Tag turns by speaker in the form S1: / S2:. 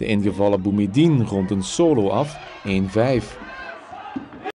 S1: De ingevallen Boumedine rond een solo af 1-5.